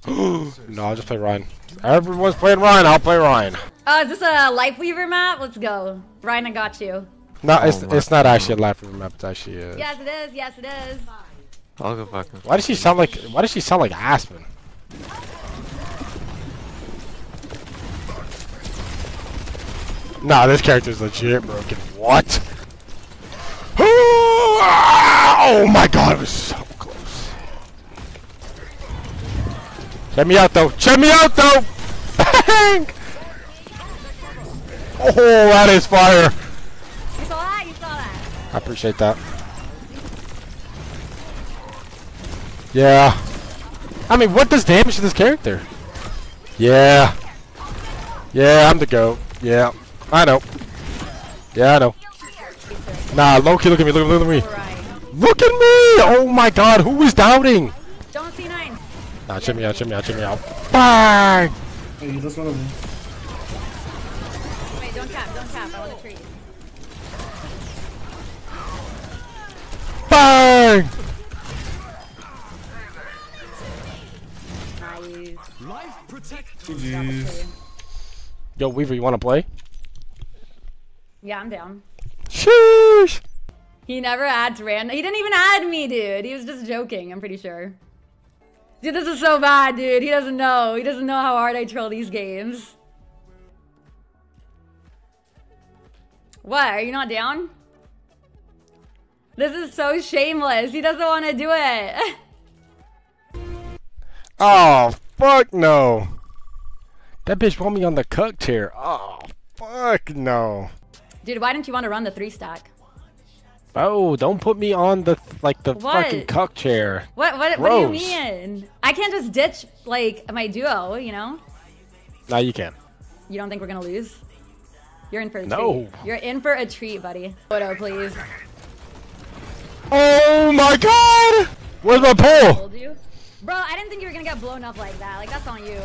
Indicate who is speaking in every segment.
Speaker 1: no, I'll just play Ryan. Everyone's playing Ryan. I'll play Ryan.
Speaker 2: Oh, is this a Lifeweaver map? Let's go. Ryan, I got you.
Speaker 1: No, it's
Speaker 3: Oh my
Speaker 1: it's not actually a live map. It's actually. Uh,
Speaker 2: Yes, it is. Yes, it is.
Speaker 3: I'll go back.
Speaker 1: Why does she sound like? Why does she sound like Aspen? Nah, this character's legit broken. What? Oh my god, it was so Check me out though. Check me out though. Bang! Oh, that is fire.
Speaker 2: You saw that? You saw that?
Speaker 1: I appreciate that. Yeah. I mean, what does damage to this character? Yeah. Yeah, I'm the GOAT. Yeah. I know. Yeah, I know. Nah, Loki, look at me, look, look at me. Look at me! Oh my god, who was doubting?
Speaker 2: Don't.
Speaker 1: Nah, check me out, check me out, check me out. Bang!
Speaker 4: Hey, you just wanna me.
Speaker 2: Wait, don't tap. Don't tap. I want to treat.
Speaker 1: Bang!
Speaker 2: Nice.
Speaker 4: GG's.
Speaker 1: Yo, Weaver, you wanna play?
Speaker 2: Yeah, I'm down.
Speaker 1: Sheesh!
Speaker 2: He never adds random. He didn't even add me, dude. He was just joking. I'm pretty sure. Dude, this is so bad, dude. He doesn't know. He doesn't know how hard I troll these games. What? Are you not down? This is so shameless. He doesn't want to do it.
Speaker 1: Oh, fuck no. That bitch want me on the cuck chair. Oh, fuck no.
Speaker 2: Dude, why didn't you want to run the three stack?
Speaker 1: Oh, don't put me on the like the
Speaker 2: What?
Speaker 1: fucking cuck chair.
Speaker 2: What what what do you mean? I can't just ditch like my duo, you know?
Speaker 1: No, you can.
Speaker 2: You don't think we're gonna lose? You're in for a
Speaker 1: No.
Speaker 2: treat. You're in for a treat, buddy. Photo, please.
Speaker 1: Oh my god! Where's my pole?
Speaker 2: Bro, I didn't think you were gonna get blown up like that. Like that's on you.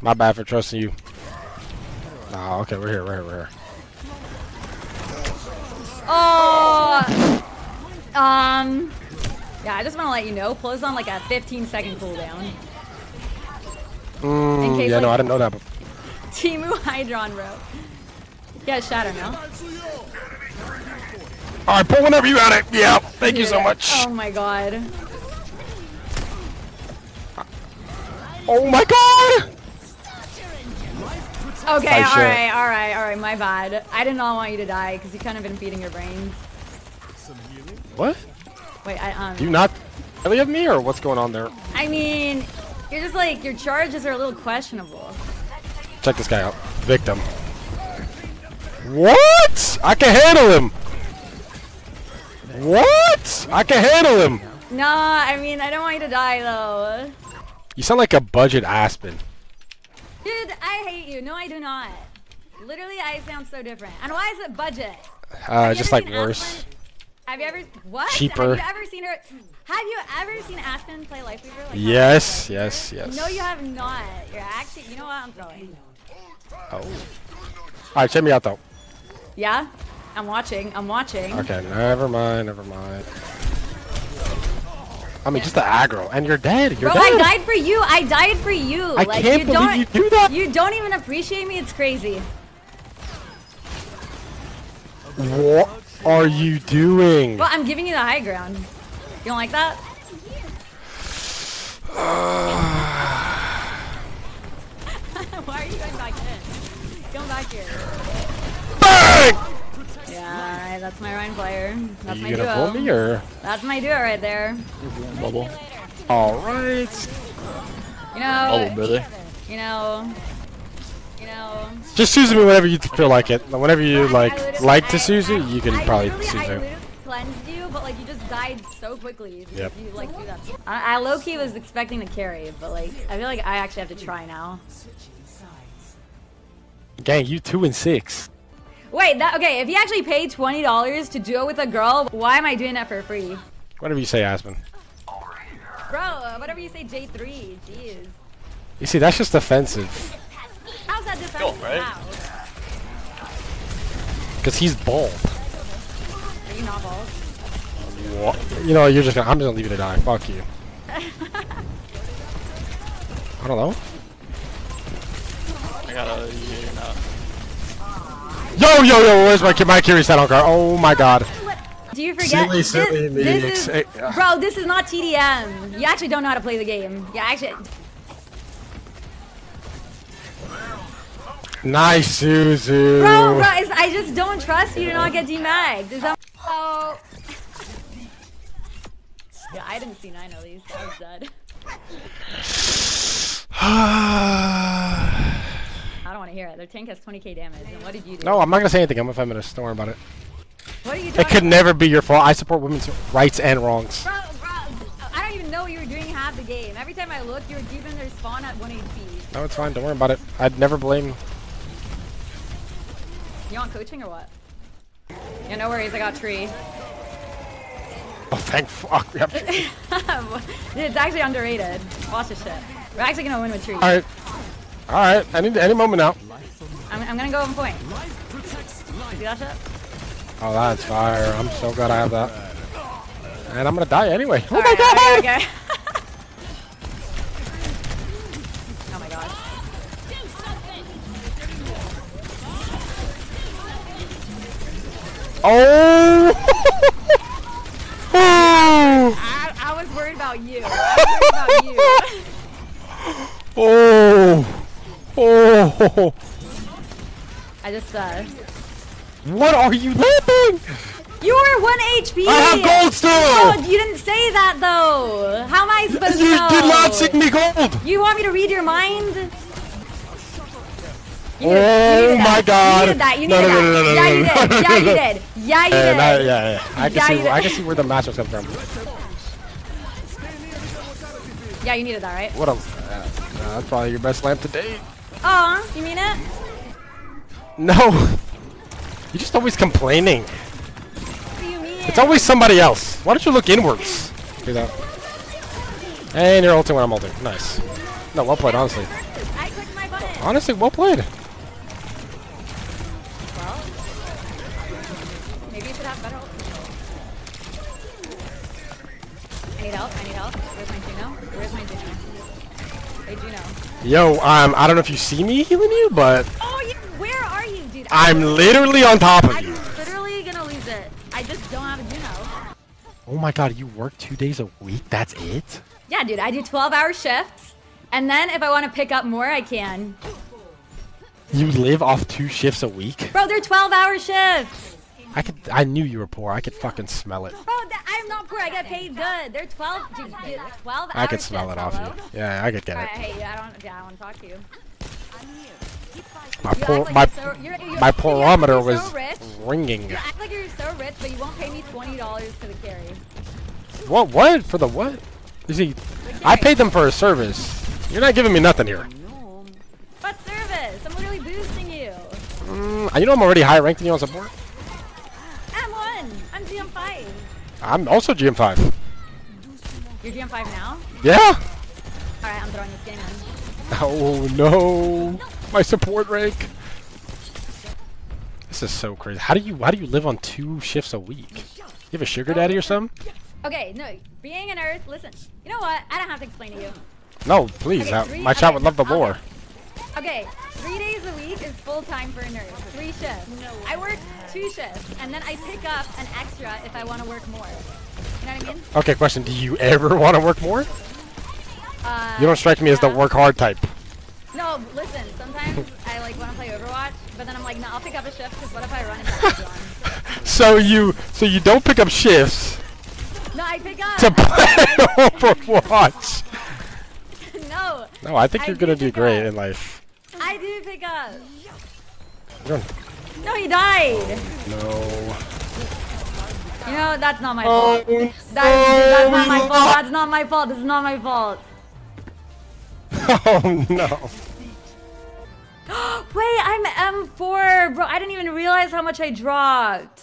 Speaker 1: My bad for trusting you. Nah, okay, we're here, we're here, we're here.
Speaker 2: Oh. Um. Yeah, I just want to let you know, Flo's on like a 15 second cooldown.
Speaker 1: Mm,
Speaker 2: case,
Speaker 1: yeah, no, I didn't know that. But
Speaker 2: Temu Hydron, bro. Yeah, Shatter now.
Speaker 1: all right, pull whenever you got it. Yeah, thank you so much.
Speaker 2: Oh my god.
Speaker 1: Oh my god!
Speaker 2: Okay, alright, alright, alright, my bad. I did not want you to die because you kind of been feeding your brains.
Speaker 1: What?
Speaker 2: Wait, I, um.
Speaker 1: Do you not really have me, or what's going on there?
Speaker 2: I mean, you're just like, your charges are a little questionable.
Speaker 1: Check this guy out. Victim. What? I can handle him. What? I can handle him.
Speaker 2: Nah, I mean, I don't want you to die though.
Speaker 1: You sound like a budget Aspen.
Speaker 2: Dude, I hate you. No, I do not. Literally, I sound so different. And why is it budget?
Speaker 1: Uh, just like worse.
Speaker 2: Aspen? Have you ever what?
Speaker 1: Cheaper.
Speaker 2: Have you ever seen her? Have you ever seen Aspen play Lifeweaver? Like,
Speaker 1: Yes, yes, yes.
Speaker 2: No, you have not. You're actually. You know what? I'm throwing.
Speaker 1: Oh. Alright, check me out though.
Speaker 2: Yeah, I'm watching. I'm watching.
Speaker 1: Okay, never mind, never mind. I mean, just the aggro, and you're dead. You're
Speaker 2: Bro, I died for you. I died for you.
Speaker 1: I
Speaker 2: like,
Speaker 1: can't
Speaker 2: you
Speaker 1: believe
Speaker 2: don't,
Speaker 1: you do that.
Speaker 2: You don't even appreciate me. It's crazy.
Speaker 1: What are you doing?
Speaker 2: Well, I'm giving you the high ground. You don't like that? Why are you going back in? Come back here.
Speaker 1: Bang!
Speaker 2: Yeah, that's my Ryan player. That's my
Speaker 1: you gonna
Speaker 2: duo.
Speaker 1: pull me or?
Speaker 2: That's my duo right there.
Speaker 3: Bubble.
Speaker 1: All right.
Speaker 2: You know,
Speaker 3: Bubble, brother.
Speaker 2: you know, you know.
Speaker 1: Just Susan me whenever you feel like it. Whenever you
Speaker 2: I- I
Speaker 1: like like to Susan, you can
Speaker 2: I
Speaker 1: probably
Speaker 2: literally- I
Speaker 1: Susan.
Speaker 2: literally cleansed you, but like you just died so quickly.
Speaker 1: Yep.
Speaker 2: You like do that. I, I low key was expecting to carry, but like I feel like I actually have to try now.
Speaker 1: Gang, you two and six.
Speaker 2: Wait, that okay? If you actually pay twenty dollars to duo with a girl, why am I doing that for free,
Speaker 1: Whatever you say, Aspen.
Speaker 2: bro? uh, Whatever you say, J three. Jeez,
Speaker 1: You see, that's just offensive.
Speaker 2: how's that defensive?
Speaker 3: right?
Speaker 2: How?
Speaker 1: Cause he's bald.
Speaker 2: Are you not bald?
Speaker 1: What? You know, you're just gonna. I'm just gonna leave you to die. Fuck you. I don't know.
Speaker 3: I got a year now.
Speaker 1: Yo, yo, yo! Where's my my carry saddle car? Oh my god.
Speaker 2: Do you forget?
Speaker 1: Silly,
Speaker 2: this,
Speaker 1: silly
Speaker 2: this
Speaker 1: me.
Speaker 2: is, bro, this is not TDM. You actually don't know how to play the game. Yeah, actually.
Speaker 1: Nice, Suzu.
Speaker 2: Bro, bro, it's, I just don't trust you to not get demagged. Is that? Oh. yeah, I didn't see nine at least. I was dead. I don't want to hear it. Their tank has 20k damage. And what did you do?
Speaker 1: no, I'm not gonna say anything. I'm a feminist. Don't worry about it.
Speaker 2: What are you
Speaker 1: doing?
Speaker 2: It
Speaker 1: could never be your fault. I support women's rights and wrongs.
Speaker 2: Bro, bro, I don't even know what you were doing half the game. Every time I looked, you were keeping their spawn at 1 HP.
Speaker 1: No, it's fine. Don't worry about it. I'd never blame.
Speaker 2: You want coaching or what? Yeah, no worries. I got tree.
Speaker 1: Oh, thank fuck. We have tree.
Speaker 2: it's actually underrated. Watch this shit. We're actually gonna win with tree.
Speaker 1: All right. All right. Any any moment now.
Speaker 2: I'm, I'm gonna go on point. See that shit?
Speaker 1: Oh, that's fire. I'm so glad I have that. And I'm gonna die anyway. Oh my
Speaker 2: Alright,
Speaker 1: god.
Speaker 2: okay, okay. oh my god.
Speaker 1: Oh. oh.
Speaker 2: I, I was worried about you. I was worried about you.
Speaker 1: Oh. Oh.
Speaker 2: I just, uh.
Speaker 1: What are you living?
Speaker 2: You were 1 HP!
Speaker 1: I have gold still.
Speaker 2: Oh, you didn't say that though! How am I supposed
Speaker 1: You
Speaker 2: to know?
Speaker 1: You did not sing me gold.
Speaker 2: You want me to read your mind? You
Speaker 1: Oh
Speaker 2: you
Speaker 1: my
Speaker 2: that.
Speaker 1: God.
Speaker 2: You needed that. You needed
Speaker 1: no, no,
Speaker 2: that.
Speaker 1: no, no,
Speaker 2: yeah, you did. Yeah, you did. Yeah, you did.
Speaker 1: I, yeah, yeah. I can
Speaker 2: Yeah,
Speaker 1: see.
Speaker 2: you
Speaker 1: I can see where the matchups come from.
Speaker 2: Yeah, you needed that, right?
Speaker 1: What a. Uh, that's probably your best lamp to date.
Speaker 2: Aw, you mean it?
Speaker 1: No. You're just always complaining.
Speaker 2: What do you mean?
Speaker 1: It's always somebody else. Why don't you look inwards? Do that. And you're ulting when I'm ulting. Nice. No, well played, honestly.
Speaker 2: I clicked my button.
Speaker 1: Honestly, well played.
Speaker 2: Well, maybe you should have better ult control. I need help. I need help. Where's my Juno? Where's my Juno? Hey, Juno.
Speaker 1: Yo, um, I don't know if you see me healing you, but
Speaker 2: Oh, are?
Speaker 1: I'm literally on top of you.
Speaker 2: I'm literally gonna lose it. I just don't have a Juno.
Speaker 1: Oh my god, you work two days a week? That's it?
Speaker 2: Yeah, dude, I do 12 hour shifts. And then if I want to pick up more, I can.
Speaker 1: You live off two shifts a week?
Speaker 2: Bro, they're 12 hour shifts.
Speaker 1: I could. I knew you were poor. I could fucking smell it.
Speaker 2: Bro, I'm not poor. I get paid good. They're 12, dude, dude 12
Speaker 1: I could smell
Speaker 2: shifts,
Speaker 1: it off
Speaker 2: hello?
Speaker 1: you. Yeah, I could get
Speaker 2: Alright,
Speaker 1: it.
Speaker 2: you. I don't, yeah, I want to talk to you.
Speaker 1: My poor,
Speaker 2: like
Speaker 1: my,
Speaker 2: so, you're, you're,
Speaker 1: my
Speaker 2: you act like
Speaker 1: porometer was
Speaker 2: so
Speaker 1: ringing.
Speaker 2: You act like you're so rich, but you won't pay me $20 for the carry.
Speaker 1: What? What? For the what? You see, I paid them for a service. You're not giving me nothing here.
Speaker 2: What service? I'm literally boosting you.
Speaker 1: Mm, you know I'm already higher ranked than you on support.
Speaker 2: I'm one. I'm GM5.
Speaker 1: I'm also GM5.
Speaker 2: You're GM5 now?
Speaker 1: Yeah.
Speaker 2: Alright, I'm throwing this game in.
Speaker 1: Oh no, my support rank. This is so crazy. How do you how do you live on two shifts a week? You have a sugar daddy or something?
Speaker 2: Okay, no, being an Earth, listen. You know what? I don't have to explain to you.
Speaker 1: No, please.
Speaker 2: Okay,
Speaker 1: uh,
Speaker 2: three-
Speaker 1: my chat
Speaker 2: okay,
Speaker 1: would love the
Speaker 2: okay.
Speaker 1: lore.
Speaker 2: Okay, three days a week is full time for a nurse. Three shifts. No I work two shifts, and then I pick up an extra if I want to work more. You know what I mean?
Speaker 1: Okay, question. Do you ever want to work more?
Speaker 2: Uh,
Speaker 1: You don't strike me as the work hard type.
Speaker 2: No, listen. Sometimes I like want to play Overwatch, but then I'm like, no, I'll pick up a shift because what if I run into?
Speaker 1: So you so you don't pick up shifts
Speaker 2: No, I pick up.
Speaker 1: to play Overwatch.
Speaker 2: no,
Speaker 1: No, I think
Speaker 2: I
Speaker 1: you're gonna do great
Speaker 2: up.
Speaker 1: in life.
Speaker 2: I do pick up.
Speaker 1: You're-
Speaker 2: No, he died.
Speaker 1: No.
Speaker 2: You know, that's not my
Speaker 1: Oh,
Speaker 2: fault. That, that's not my fault. That's not my fault. This is not my fault.
Speaker 1: Oh no.
Speaker 2: Wait, I'm M4, bro. I didn't even realize how much I dropped.